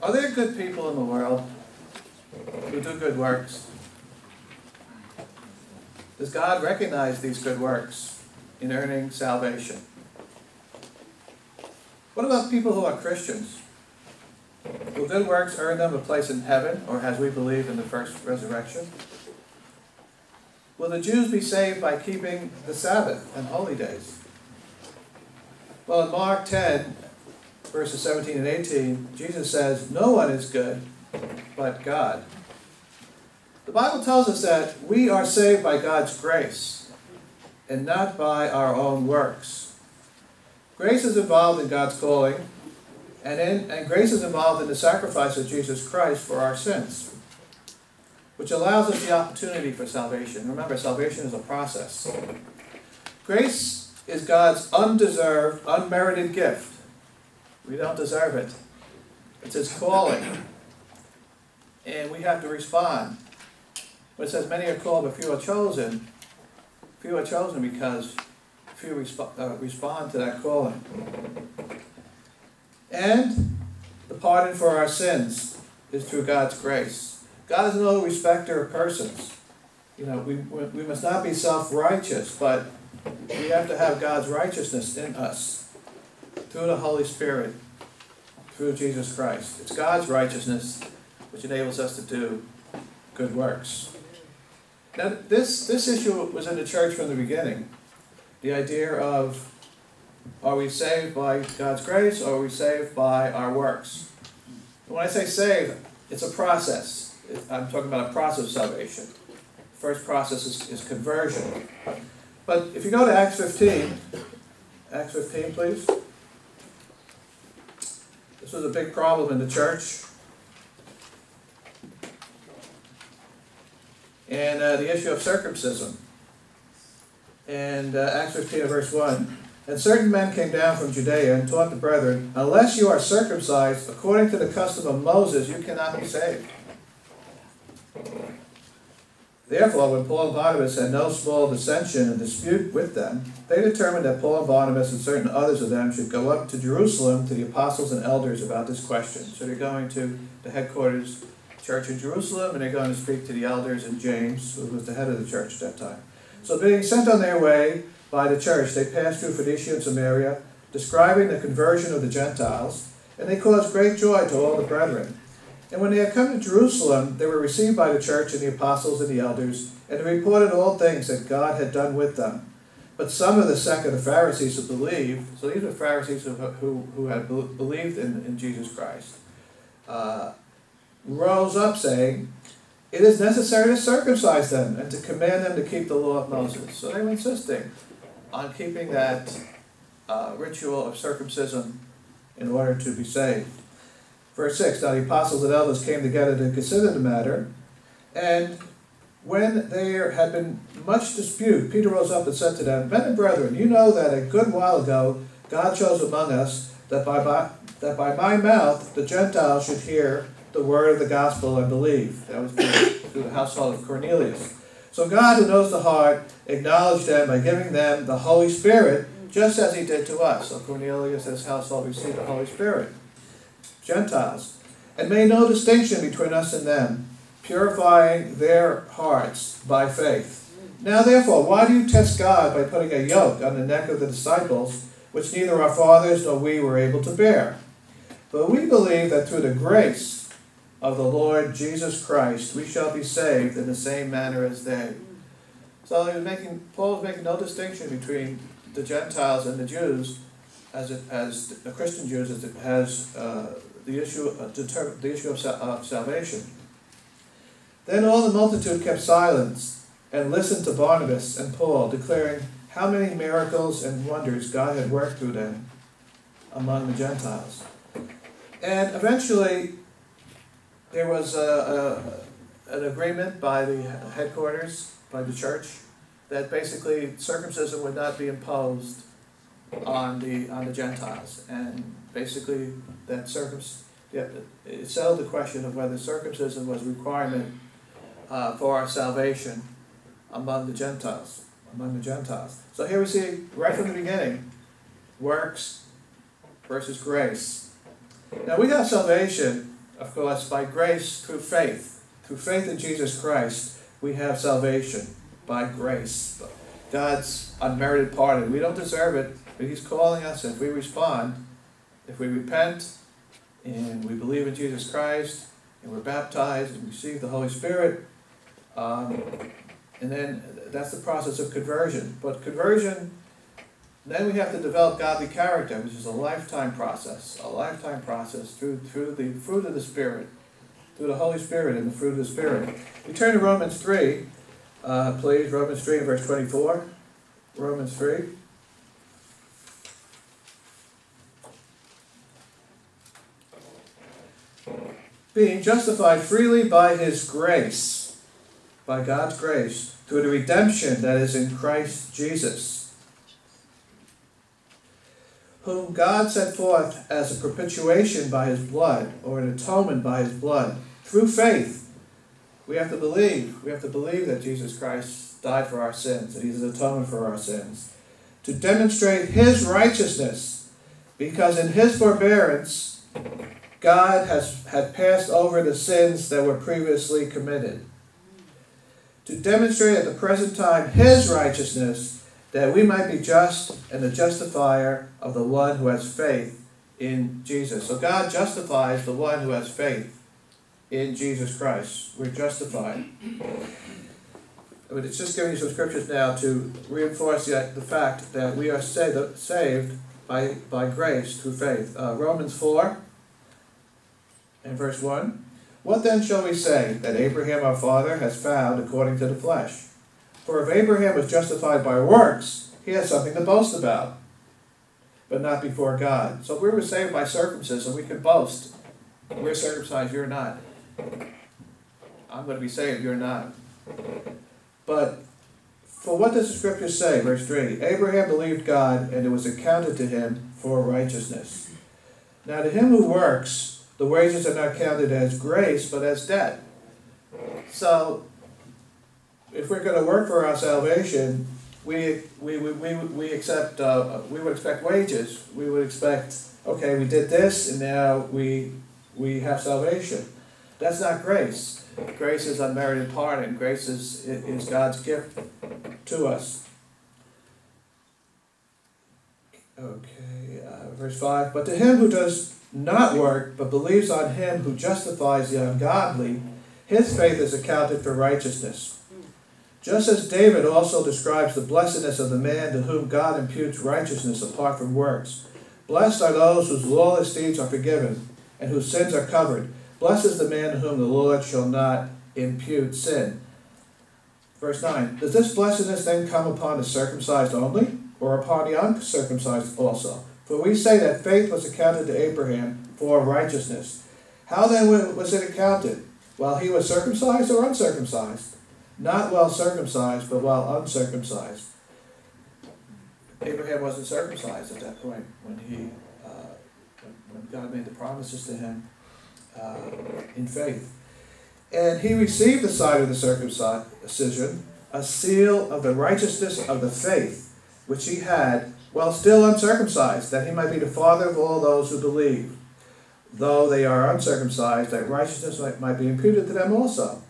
Are there good people in the world who do good works? Does God recognize these good works in earning salvation? What about people who are Christians? Will good works earn them a place in heaven, or as we believe in the first resurrection? Will the Jews be saved by keeping the Sabbath and holy days? Well, in Mark 10, verses 17 and 18, Jesus says, No one is good but God. The Bible tells us that we are saved by God's grace and not by our own works. Grace is involved in God's calling, and, in, and grace is involved in the sacrifice of Jesus Christ for our sins, which allows us the opportunity for salvation. Remember, salvation is a process. Grace is God's undeserved, unmerited gift. We don't deserve it. It's His calling. And we have to respond. But it says, Many are called, but few are chosen. Few are chosen because few resp- uh, respond to that calling. And the pardon for our sins is through God's grace. God is no respecter of persons. You know, we, we must not be self righteous, but we have to have God's righteousness in us through the Holy Spirit, through Jesus Christ. It's God's righteousness which enables us to do good works. Now, this, this issue was in the church from the beginning. The idea of are we saved by God's grace or are we saved by our works? When I say saved, it's a process. I'm talking about a process of salvation. The first process is, is conversion. But if you go to Acts 15, Acts 15, please. This was a big problem in the church. And uh, the issue of circumcision. And uh, Acts 15, verse 1. And certain men came down from Judea and taught the brethren, Unless you are circumcised according to the custom of Moses, you cannot be saved. Therefore, when Paul and Barnabas had no small dissension and dispute with them, they determined that Paul and Barnabas and certain others of them should go up to Jerusalem to the apostles and elders about this question. So they're going to the headquarters church in Jerusalem, and they're going to speak to the elders and James, who was the head of the church at that time. So being sent on their way by the church, they passed through Phoenicia and Samaria, describing the conversion of the Gentiles, and they caused great joy to all the brethren. And when they had come to Jerusalem, they were received by the church and the apostles and the elders, and they reported all things that God had done with them. But some of the sect of the Pharisees who believed, so these were Pharisees who, who, who had believed in, in Jesus Christ, uh, rose up saying, It is necessary to circumcise them and to command them to keep the law of Moses. So they were insisting on keeping that uh, ritual of circumcision in order to be saved. Verse 6 Now the apostles and elders came together to consider the matter, and when there had been much dispute, Peter rose up and said to them, Men and brethren, you know that a good while ago God chose among us that by, by, that by my mouth the Gentiles should hear the word of the gospel and believe. That was through the household of Cornelius. So God, who knows the heart, acknowledged them by giving them the Holy Spirit, just as he did to us. So Cornelius and his household received the Holy Spirit. Gentiles, and made no distinction between us and them, purifying their hearts by faith. Now, therefore, why do you test God by putting a yoke on the neck of the disciples, which neither our fathers nor we were able to bear? But we believe that through the grace of the Lord Jesus Christ, we shall be saved in the same manner as they. So he was making, Paul was making no distinction between the Gentiles and the Jews, as it, as the Christian Jews as, it has uh, the issue, uh, the issue of, of salvation. Then all the multitude kept silence and listened to Barnabas and Paul, declaring how many miracles and wonders God had worked through them among the Gentiles. And eventually, there was a, a, an agreement by the headquarters, by the church, that basically circumcision would not be imposed on the on the Gentiles, and basically that circum it settled the question of whether circumcision was a requirement uh, for our salvation among the Gentiles, among the Gentiles. So here we see right from the beginning, works versus grace. Now we got salvation of course, by grace through faith. Through faith in Jesus Christ, we have salvation by grace. God's unmerited pardon. We don't deserve it, but He's calling us. If we respond, if we repent, and we believe in Jesus Christ, and we're baptized and receive the Holy Spirit, um, and then that's the process of conversion. But conversion, then we have to develop godly character, which is a lifetime process, a lifetime process through through the fruit of the Spirit, through the Holy Spirit and the fruit of the Spirit. We turn to Romans three, uh, please. Romans three and verse twenty-four. Romans three. Being justified freely by his grace, by God's grace, through the redemption that is in Christ Jesus, whom God set forth as a propitiation by his blood, or an atonement by his blood, through faith. We have to believe. We have to believe that Jesus Christ died for our sins, that he's an atonement for our sins, to demonstrate his righteousness, because in his forbearance, God has had passed over the sins that were previously committed. To demonstrate at the present time his righteousness, that we might be just and the justifier of the one who has faith in Jesus. So God justifies the one who has faith in Jesus Christ. We're justified. But it's just giving you some scriptures now to reinforce the, the fact that we are saved, saved by, by grace through faith. Uh, Romans 4 and verse 1. What then shall we say that Abraham our father has found according to the flesh? For if Abraham was justified by works, he has something to boast about, but not before God. So if we were saved by circumcision, we could boast. We're circumcised, you're not. I'm going to be saved, you're not. But for what does the scripture say? Verse 3 Abraham believed God, and it was accounted to him for righteousness. Now, to him who works, the wages are not counted as grace, but as debt. So, if we're going to work for our salvation, we we we, we, we accept uh, we would expect wages. We would expect okay, we did this, and now we we have salvation. That's not grace. Grace is unmerited pardon. Grace is, is God's gift to us. Okay, uh, verse 5. But to him who does not work, but believes on him who justifies the ungodly, his faith is accounted for righteousness. Just as David also describes the blessedness of the man to whom God imputes righteousness apart from works. Blessed are those whose lawless deeds are forgiven, and whose sins are covered. Blessed is the man to whom the Lord shall not impute sin. Verse 9 Does this blessedness then come upon the circumcised only, or upon the uncircumcised also? For we say that faith was accounted to Abraham for righteousness. How then was it accounted? While he was circumcised or uncircumcised? Not while circumcised, but while uncircumcised. Abraham wasn't circumcised at that point when he, uh, when God made the promises to him uh, in faith. And he received the sign of the circumcision, a seal of the righteousness of the faith which he had while still uncircumcised, that he might be the father of all those who believe, though they are uncircumcised, that righteousness might, be imputed to them also.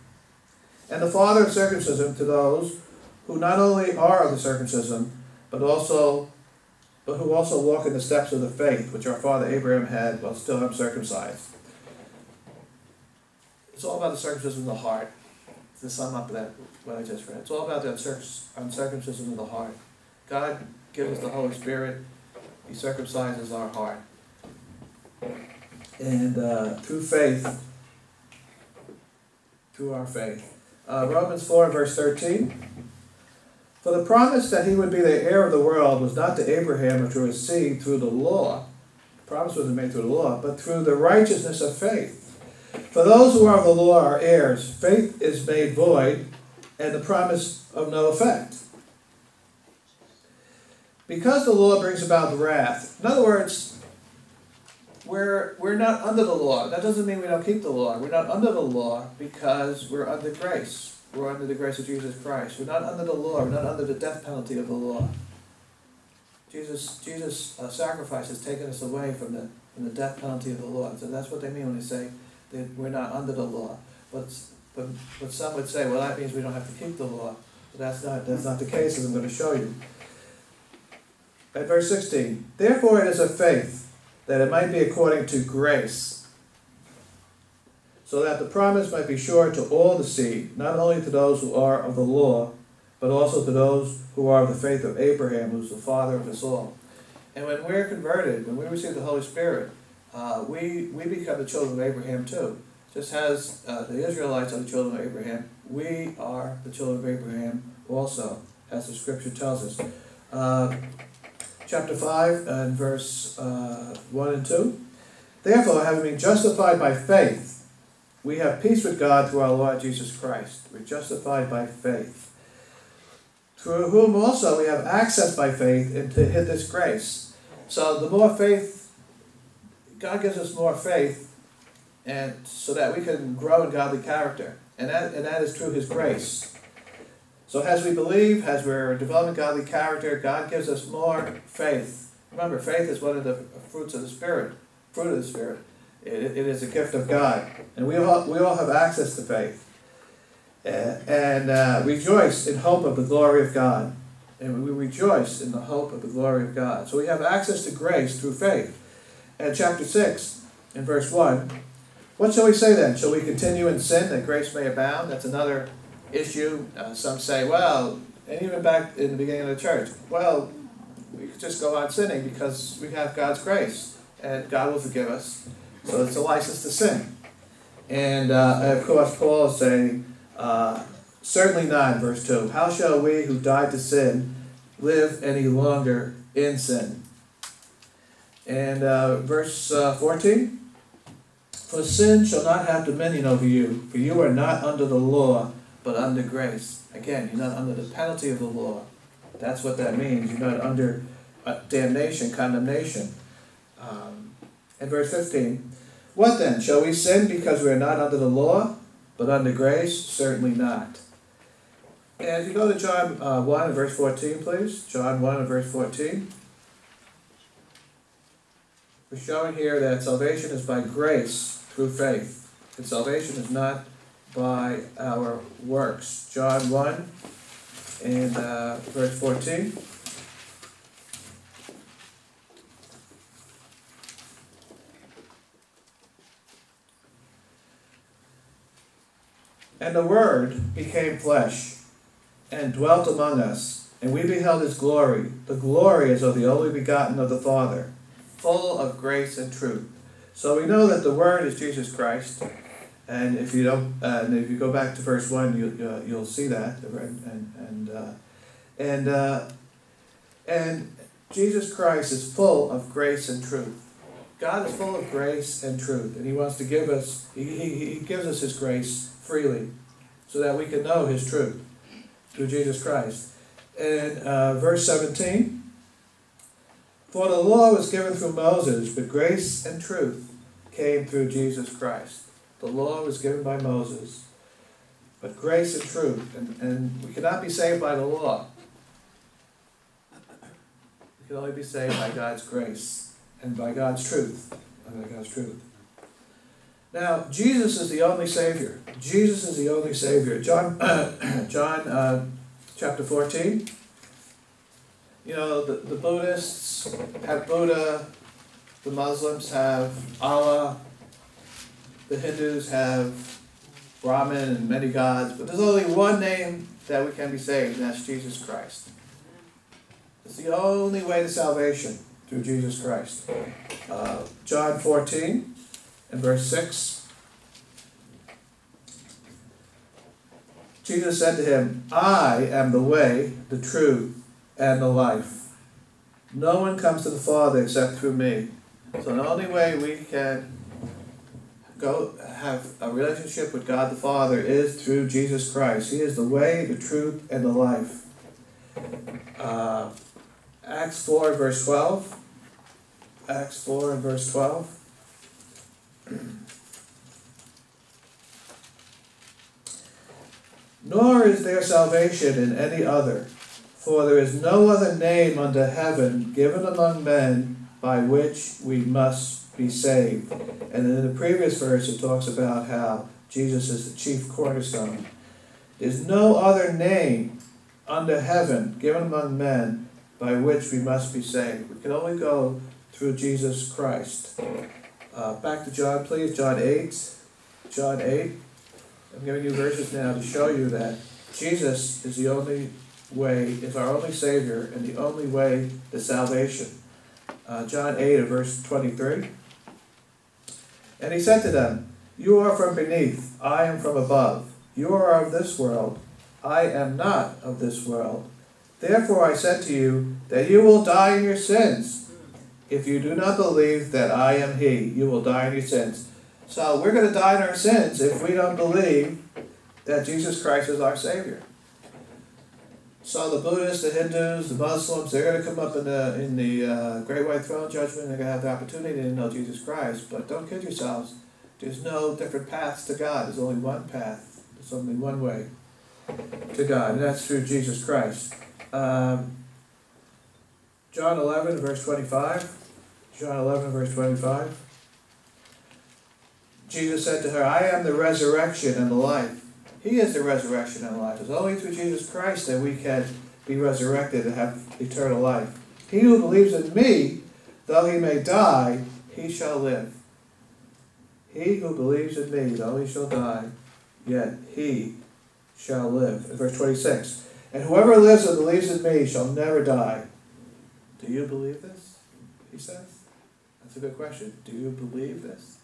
And the father of circumcision to those who not only are of the circumcision, but also but who also walk in the steps of the faith which our father Abraham had while still uncircumcised. It's all about the circumcision of the heart. To sum up that what I just read, it's all about the uncircumcision of the heart. God gives us the Holy Spirit. He circumcises our heart, and uh, through faith, through our faith. Uh, Romans four verse thirteen. For the promise that he would be the heir of the world was not to Abraham or to his seed through the law. The promise wasn't made through the law, but through the righteousness of faith. For those who are of the law are heirs. Faith is made void, and the promise of no effect. Because the law brings about wrath. In other words, we're, we're not under the law. That doesn't mean we don't keep the law. We're not under the law because we're under grace. We're under the grace of Jesus Christ. We're not under the law. We're not under the death penalty of the law. Jesus, Jesus' uh, sacrifice has taken us away from the, from the death penalty of the law. So that's what they mean when they say that we're not under the law. But, but, but some would say, well, that means we don't have to keep the law. But that's not, that's not the case, as I'm going to show you. At verse 16, therefore it is of faith that it might be according to grace, so that the promise might be sure to all the seed, not only to those who are of the law, but also to those who are of the faith of Abraham, who's the father of us all. And when we're converted, when we receive the Holy Spirit, uh, we, we become the children of Abraham too. Just as uh, the Israelites are the children of Abraham, we are the children of Abraham also, as the scripture tells us. Uh, chapter 5 and verse uh, 1 and 2. Therefore, having been justified by faith, we have peace with God through our Lord Jesus Christ. We're justified by faith. Through whom also we have access by faith into this grace. So the more faith, God gives us more faith, and so that we can grow in godly character. And that, and that is through His grace. So as we believe, as we're developing godly character, God gives us more faith. Remember, faith is one of the fruits of the Spirit, fruit of the Spirit. It, it is a gift of God. And we all, we all have access to faith. Uh, and uh, rejoice in hope of the glory of God. And we rejoice in the hope of the glory of God. So we have access to grace through faith. And chapter 6, in verse 1, what shall we say then? Shall we continue in sin that grace may abound? That's another issue. Uh, some say, well, and even back in the beginning of the church, well, we just go on sinning because we have God's grace and God will forgive us. So it's a license to sin. And uh, of course, Paul is saying, uh, certainly not, verse 2. How shall we who died to sin live any longer in sin? And uh, verse uh, 14 For sin shall not have dominion over you, for you are not under the law, but under grace. Again, you're not under the penalty of the law. That's what that means. You're not under uh, damnation, condemnation. Um, and verse 15 What then? Shall we sin because we are not under the law, but under grace? Certainly not. And if you go to John uh, 1 and verse 14, please. John 1 and verse 14. We're showing here that salvation is by grace through faith. And salvation is not by our works. John 1 and uh, verse 14. And the Word became flesh and dwelt among us, and we beheld his glory. The glory is of the only begotten of the Father, full of grace and truth. So we know that the Word is Jesus Christ, and if you don't, uh, and if you go back to verse one, you uh, you'll see that, and and and uh, and, uh, and Jesus Christ is full of grace and truth. God is full of grace and truth, and He wants to give us. He, he, he gives us His grace freely, so that we can know His truth through Jesus Christ. And uh, verse seventeen. For the law was given through Moses, but grace and truth came through Jesus Christ. The law was given by Moses, but grace and truth, and, and we cannot be saved by the law. We can only be saved by God's grace and by God's truth. And by God's truth. Now, Jesus is the only Savior. Jesus is the only Savior. John, John uh, chapter 14. You know, the, the Buddhists have Buddha, the Muslims have Allah, the Hindus have Brahman and many gods, but there's only one name that we can be saved, and that's Jesus Christ. It's the only way to salvation through Jesus Christ. Uh, John 14 and verse 6. Jesus said to him, I am the way, the truth, and the life. No one comes to the Father except through me. So the only way we can go have a relationship with God the Father is through Jesus Christ. He is the way, the truth, and the life. Uh, Acts 4, verse 12. Acts 4 and verse 12. Nor is there salvation in any other, for there is no other name under heaven given among men by which we must be saved. And then in the previous verse, it talks about how Jesus is the chief cornerstone. There's no other name under heaven given among men by which we must be saved. We can only go through Jesus Christ. Uh, back to John, please. John 8. John 8. I'm giving you verses now to show you that Jesus is the only way, is our only Savior, and the only way to salvation. Uh, John 8 verse 23. And he said to them, You are from beneath, I am from above. You are of this world, I am not of this world. Therefore I said to you that you will die in your sins. If you do not believe that I am He, you will die in your sins. So we're going to die in our sins if we don't believe that Jesus Christ is our Savior. So the Buddhists, the Hindus, the Muslims, they're going to come up in the in the uh, Great White Throne Judgment. They're going to have the opportunity to know Jesus Christ. But don't kid yourselves. There's no different paths to God. There's only one path. There's only one way to God, and that's through Jesus Christ. Um, John 11, verse 25. John 11, verse 25. Jesus said to her, I am the resurrection and the life. He is the resurrection and life. It's only through Jesus Christ that we can be resurrected and have eternal life. He who believes in me, though he may die, he shall live. He who believes in me, though he shall die, yet he shall live. In verse 26, and whoever lives and believes in me shall never die. Do you believe this? He says. That's a good question. Do you believe this?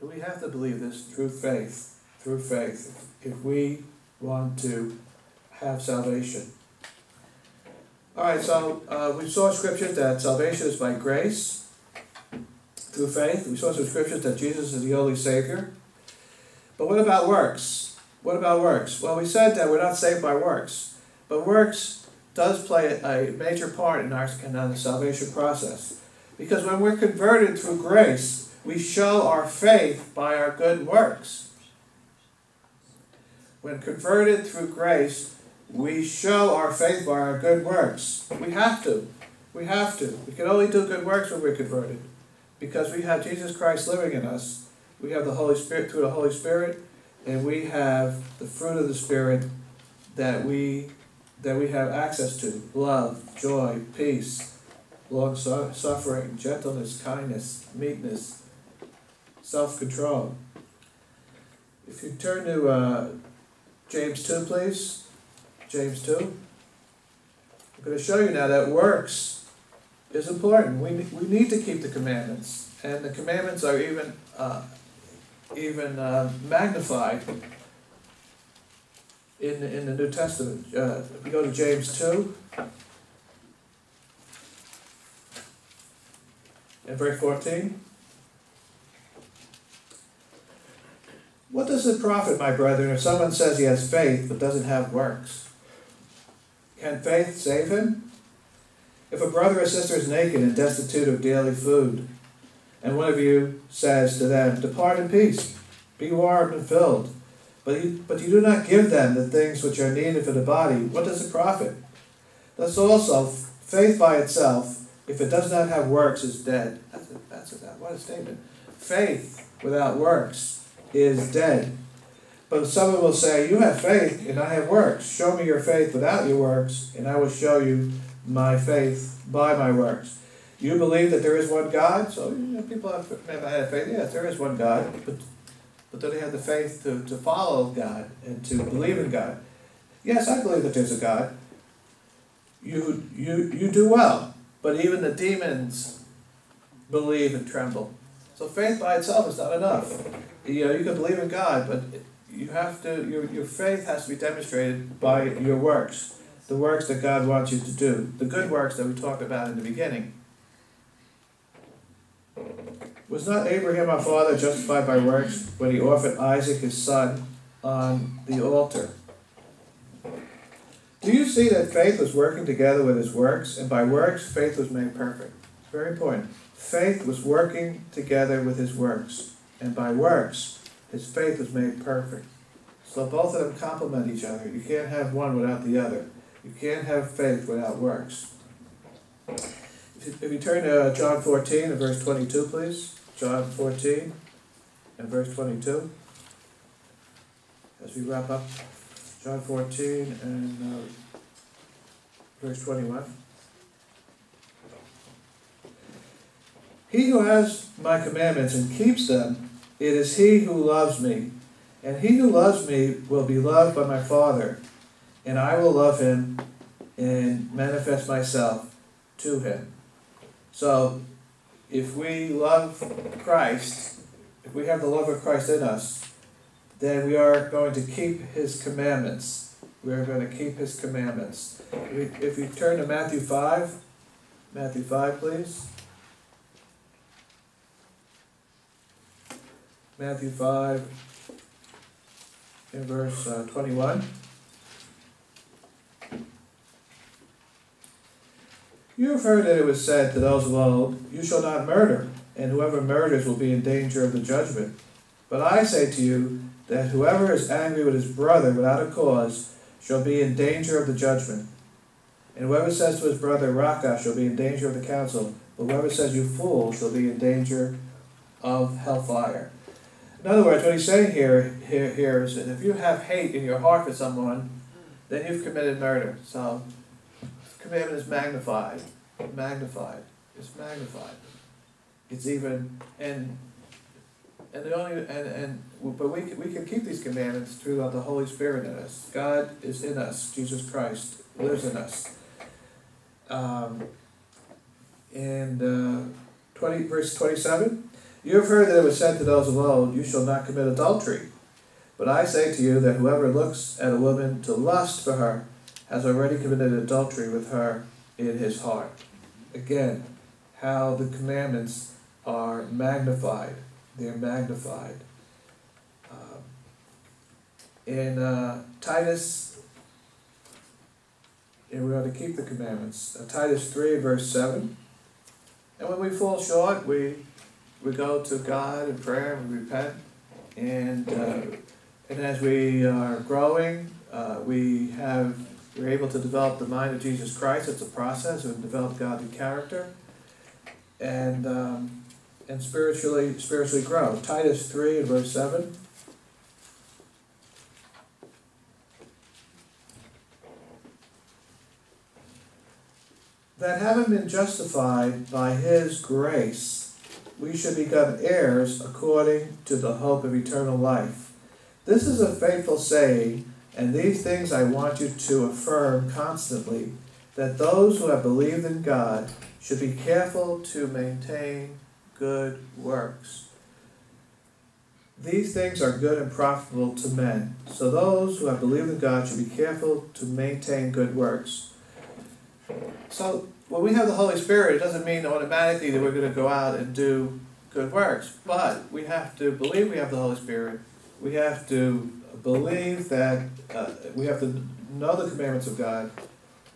Do we have to believe this through faith. Through faith. If we want to have salvation. Alright, so uh, we saw scriptures that salvation is by grace, through faith. We saw some scriptures that Jesus is the only Savior. But what about works? What about works? Well, we said that we're not saved by works. But works does play a major part in our, in our salvation process. Because when we're converted through grace, we show our faith by our good works. When converted through grace, we show our faith by our good works. We have to. We have to. We can only do good works when we're converted. Because we have Jesus Christ living in us. We have the Holy Spirit through the Holy Spirit, and we have the fruit of the Spirit that we that we have access to. Love, joy, peace, long suffering, gentleness, kindness, meekness, self-control. If you turn to uh, James 2, please. James 2. I'm going to show you now that works is important. We, we need to keep the commandments. And the commandments are even, uh, even uh, magnified in, in the New Testament. Uh, if we go to James 2, and verse 14. What does it profit, my brethren, if someone says he has faith but doesn't have works? Can faith save him? If a brother or sister is naked and destitute of daily food, and one of you says to them, Depart in peace, be warmed and filled, but you, but you do not give them the things which are needed for the body, what does it profit? Thus also, faith by itself, if it does not have works, is dead. That's a, that's a, what a statement. Faith without works is dead. But someone will say, You have faith, and I have works. Show me your faith without your works, and I will show you my faith by my works. You believe that there is one God? So you know, people have, have had faith. Yes, there is one God. But, but do they have the faith to, to follow God and to believe in God? Yes, I believe that there's a God. You, you, you do well. But even the demons believe and tremble. So faith by itself is not enough you know, you can believe in God, but you have to, your, your faith has to be demonstrated by your works. The works that God wants you to do. The good works that we talked about in the beginning. Was not Abraham our father justified by works when he offered Isaac his son on the altar? Do you see that faith was working together with his works, and by works faith was made perfect? Very important. Faith was working together with his works and by works, his faith was made perfect. So both of them complement each other. You can't have one without the other. You can't have faith without works. If you turn to John fourteen and verse twenty-two, please. John fourteen and verse twenty-two. As we wrap up, John fourteen and uh, verse twenty-one. He who has my commandments and keeps them, it is he who loves me. And he who loves me will be loved by my Father, and I will love him and manifest myself to him. So, if we love Christ, if we have the love of Christ in us, then we are going to keep his commandments. We are going to keep his commandments. If you turn to Matthew 5, Matthew 5, please. Matthew 5, in verse uh, 21. You have heard that it was said to those of old, You shall not murder, and whoever murders will be in danger of the judgment. But I say to you that whoever is angry with his brother without a cause shall be in danger of the judgment. And whoever says to his brother, Raca, shall be in danger of the council. But whoever says, You fool, shall be in danger of hellfire. In other words, what he's saying here, here, here is that if you have hate in your heart for someone, then you've committed murder. So, commandment is magnified, magnified. It's magnified. It's even and and the only and and but we we can keep these commandments through the Holy Spirit in us. God is in us. Jesus Christ lives in us. Um, and uh, twenty verse twenty seven. You have heard that it was said to those of old, You shall not commit adultery. But I say to you that whoever looks at a woman to lust for her has already committed adultery with her in his heart. Again, how the commandments are magnified. They're magnified. Um, in uh, Titus, and we ought to keep the commandments. Uh, Titus 3, verse 7. And when we fall short, we we go to God in prayer, we repent, and uh, and as we are growing, uh, we have we're able to develop the mind of Jesus Christ. It's a process and develop godly character, and um, and spiritually spiritually grow. Titus three and verse seven. That having been justified by his grace we should become heirs according to the hope of eternal life. This is a faithful saying, and these things I want you to affirm constantly that those who have believed in God should be careful to maintain good works. These things are good and profitable to men. So those who have believed in God should be careful to maintain good works. So when we have the Holy Spirit, it doesn't mean automatically that we're going to go out and do good works, but we have to believe we have the Holy Spirit. We have to believe that uh, we have to know the commandments of God.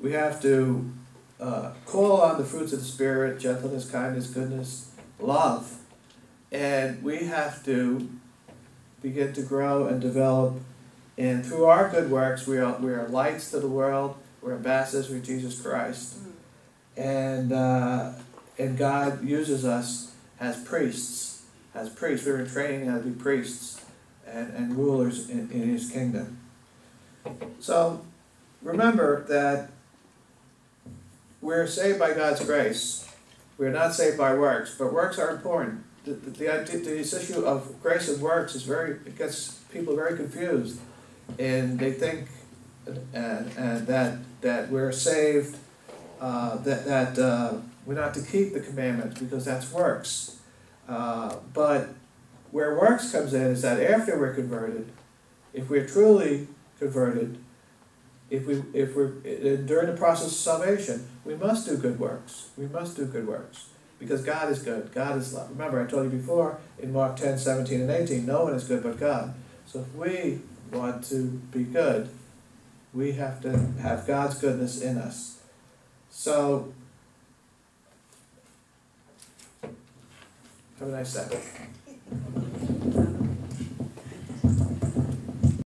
We have to uh, call on the fruits of the Spirit gentleness, kindness, goodness, love. And we have to begin to grow and develop. And through our good works, we are, we are lights to the world. We're ambassadors for Jesus Christ and uh, and God uses us as priests, as priests. We're in training how to be priests and, and rulers in, in His kingdom. So remember that we're saved by God's grace. We're not saved by works, but works are important. The, the, the, this issue of grace and works is very, it gets people very confused. And they think and, and that, that we're saved uh, that, that uh, we're not to keep the commandments because that's works. Uh, but where works comes in is that after we're converted, if we're truly converted, if we if we're during the process of salvation, we must do good works. We must do good works because God is good. God is love. Remember, I told you before in Mark 10, 17, and 18, no one is good but God. So if we want to be good, we have to have God's goodness in us. So, have a nice day.